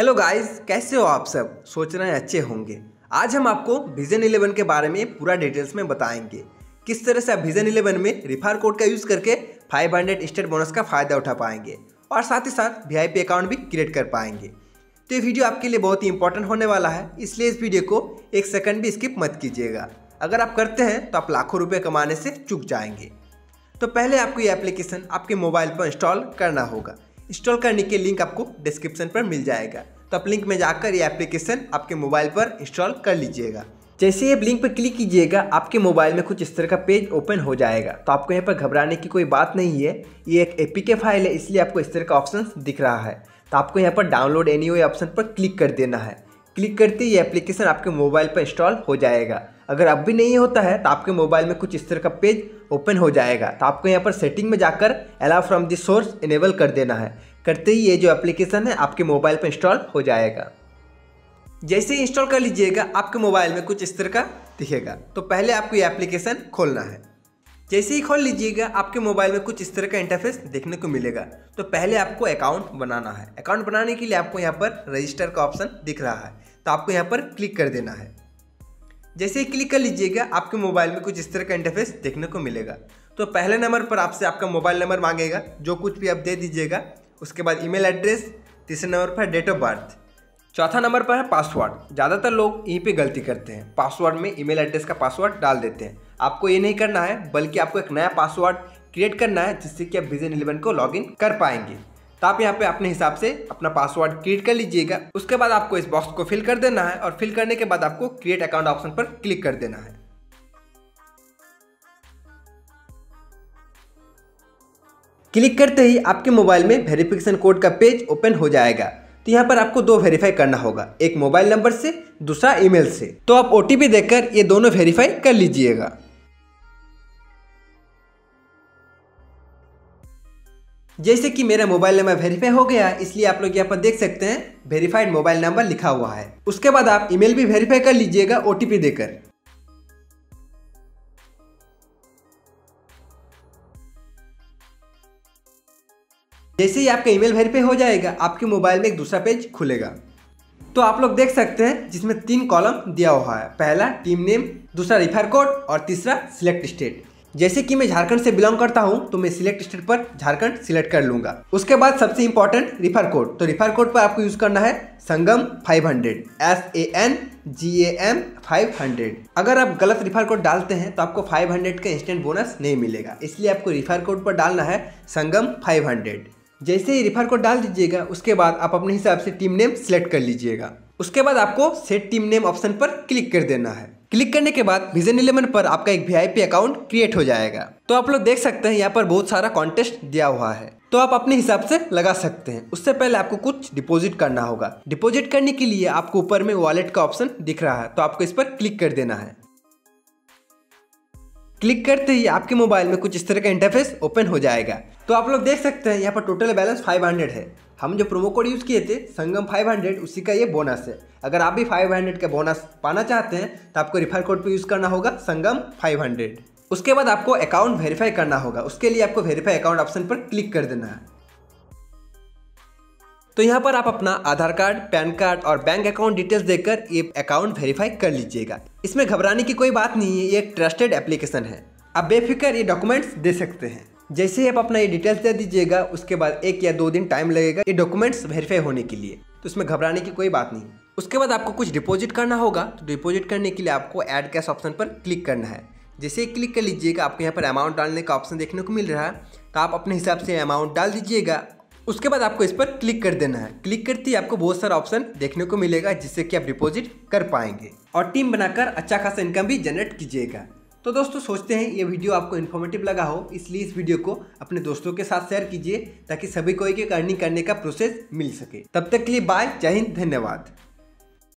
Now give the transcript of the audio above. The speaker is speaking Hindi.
हेलो गाइस कैसे हो आप सब? सोच रहे हैं अच्छे होंगे। आज हम आपको विजन 11 के बारे में पूरा डिटेल्स में बताएँगे। किस तरह से आप विजन 11 में रिफार कोड का यूज़ करके 500 हंड्रेड स्टेट बोनस का फ़ायदा उठा पाएँगे और साथ ही साथ वी अकाउंट भी क्रिएट कर पाएँगे। तो ये वीडियो आपके लिए बहुत ही इंपॉर्टेंट होने वाला है, इसलिए इस वीडियो को एक सेकंड भी स्किप मत कीजिएगा। अगर आप करते हैं तो आप लाखों रुपये कमाने से चुक जाएँगे। तो पहले आपको ये एप्लीकेशन आपके मोबाइल पर इंस्टॉल करना होगा। इंस्टॉल करने के लिंक आपको डिस्क्रिप्शन पर मिल जाएगा। तो आप लिंक में जाकर ये एप्लीकेशन आपके मोबाइल पर इंस्टॉल कर लीजिएगा। जैसे ही आप लिंक पर क्लिक कीजिएगा, आपके मोबाइल में कुछ इस तरह का पेज ओपन हो जाएगा। तो आपको यहाँ पर घबराने की कोई बात नहीं है। ये एक एपी फ़ाइल है, इसलिए आपको इस तरह का ऑप्शन दिख रहा है। तो आपको यहाँ पर डाउनलोड एनी ऑप्शन पर क्लिक कर देना है। क्लिक करते ही एप्लीकेशन आपके मोबाइल पर इंस्टॉल हो जाएगा। अगर अब भी नहीं होता है तो आपके मोबाइल में कुछ इस तरह का पेज ओपन हो जाएगा। तो आपको यहाँ पर सेटिंग में जाकर allow from this source enable कर देना है। करते ही ये जो एप्लीकेशन है, आपके मोबाइल पर इंस्टॉल हो जाएगा। जैसे ही इंस्टॉल कर लीजिएगा, आपके मोबाइल में कुछ इस तरह का दिखेगा। तो पहले आपको ये एप्लीकेशन खोलना है। जैसे ही खोल लीजिएगा, आपके मोबाइल में कुछ इस तरह का इंटरफेस देखने को मिलेगा। तो पहले आपको अकाउंट बनाना है। अकाउंट बनाने के लिए आपको यहाँ पर रजिस्टर का ऑप्शन दिख रहा है। तो आपको यहाँ पर क्लिक कर देना है। जैसे ही क्लिक कर लीजिएगा, आपके मोबाइल में कुछ इस तरह का इंटरफेस देखने को मिलेगा। तो पहले नंबर पर आपसे आपका मोबाइल नंबर मांगेगा, जो कुछ भी आप दे दीजिएगा, उसके बाद ईमेल एड्रेस तीसरे नंबर पर डेट ऑफ़ बर्थ चौथा नंबर पर है पासवर्ड ज़्यादातर लोग यहीं पे गलती करते हैं। पासवर्ड में ईमेल एड्रेस का पासवर्ड डाल देते हैं। आपको ये नहीं करना है, बल्कि आपको एक नया पासवर्ड क्रिएट करना है, जिससे कि आप विजन इलेवन को लॉगिन कर पाएँगे। तो आप यहाँ पे अपने हिसाब से अपना पासवर्ड क्रिएट कर लीजिएगा। उसके बाद आपको इस बॉक्स को फिल कर देना है और फिल करने के बाद आपको क्रिएट अकाउंट ऑप्शन पर क्लिक कर देना है। क्लिक करते ही आपके मोबाइल में वेरिफिकेशन कोड का पेज ओपन हो जाएगा। तो यहाँ पर आपको दो वेरीफाई करना होगा, एक मोबाइल नंबर से, दूसरा ईमेल से। तो आप ओटीपी देकर ये दोनों वेरीफाई कर लीजिएगा। जैसे कि मेरा मोबाइल नंबर वेरीफाई हो गया, इसलिए आप लोग यहाँ पर देख सकते हैं वेरीफाइड मोबाइल नंबर लिखा हुआ है। उसके बाद आप ईमेल भी वेरीफाई कर लीजिएगा ओटीपी देकर। जैसे ही आपका ईमेल वेरीफाई हो जाएगा, आपके मोबाइल में एक दूसरा पेज खुलेगा। तो आप लोग देख सकते हैं, जिसमें तीन कॉलम दिया हुआ है। पहला टीम नेम दूसरा रिफर कोड और तीसरा सिलेक्ट स्टेट जैसे कि मैं झारखंड से बिलोंग करता हूँ तो मैं सिलेक्ट स्टेट पर झारखंड सिलेक्ट कर लूँगा। उसके बाद सबसे इंपॉर्टेंट रिफर कोड तो रिफर कोड पर आपको यूज़ करना है Sangam 500 S A N G A M five अगर आप गलत रिफर कोड डालते हैं तो आपको 500 का इंस्टेंट बोनस नहीं मिलेगा। इसलिए आपको रिफर कोड पर डालना है संगम 500 जैसे ही रिफर कोड डाल दीजिएगा, उसके बाद आप अपने हिसाब से टीम नेम सिलेक्ट कर लीजिएगा। उसके बाद आपको सेट टीम नेम ऑप्शन पर क्लिक कर देना है। क्लिक करने के बाद विजन इलेवन पर आपका एक वीआईपी अकाउंट क्रिएट हो जाएगा। तो आप लोग देख सकते हैं, यहाँ पर बहुत सारा कॉन्टेस्ट दिया हुआ है। तो आप अपने हिसाब से लगा सकते हैं। उससे पहले आपको कुछ डिपॉजिट करना होगा। डिपॉजिट करने के लिए आपको ऊपर में वॉलेट का ऑप्शन दिख रहा है। तो आपको इस पर क्लिक कर देना है। क्लिक करते ही आपके मोबाइल में कुछ इस तरह का इंटरफेस ओपन हो जाएगा। तो आप लोग देख सकते हैं, यहाँ पर टोटल बैलेंस 500 है। हम जो प्रोमो कोड यूज़ किए थे, संगम 500 उसी का ये बोनस है। अगर आप भी 500 का बोनस पाना चाहते हैं तो आपको रिफर कोड पर यूज़ करना होगा, संगम 500 उसके बाद आपको अकाउंट वेरीफाई करना होगा। उसके लिए आपको वेरीफाई अकाउंट ऑप्शन पर क्लिक कर देना है। तो यहाँ पर आप अपना आधार कार्ड, पैन कार्ड और बैंक अकाउंट डिटेल्स देकर ये अकाउंट वेरीफाई कर लीजिएगा। इसमें घबराने की कोई बात नहीं है ये एक ट्रस्टेड एप्लीकेशन है। आप बेफिक्र ये डॉक्यूमेंट्स दे सकते हैं। जैसे ही आप अपना ये डिटेल्स दे दीजिएगा, उसके बाद एक या दो दिन टाइम लगेगा ये डॉक्यूमेंट्स वेरीफाई होने के लिए। तो इसमें घबराने की कोई बात नहीं। उसके बाद आपको कुछ डिपॉजिट करना होगा। तो डिपॉजिट करने के लिए आपको ऐड कैश ऑप्शन पर क्लिक करना है। जैसे ही क्लिक कर लीजिएगा, आपको यहाँ पर अमाउंट डालने का ऑप्शन देखने को मिल रहा है। तो आप अपने हिसाब से अमाउंट डाल दीजिएगा। उसके बाद आपको इस पर क्लिक कर देना है। क्लिक करते ही आपको बहुत सारा ऑप्शन देखने को मिलेगा, जिससे कि आप डिपॉजिट कर पाएँगे। और टीम बनाकर अच्छा खासा इनकम भी जनरेट कीजिएगा। तो दोस्तों, सोचते हैं, ये वीडियो आपको इन्फॉर्मेटिव लगा हो, इसलिए इस वीडियो को अपने दोस्तों के साथ शेयर कीजिए, ताकि सभी को एक एक अर्निंग करने का प्रोसेस मिल सके। तब तक के लिए बाय जय हिंद, धन्यवाद।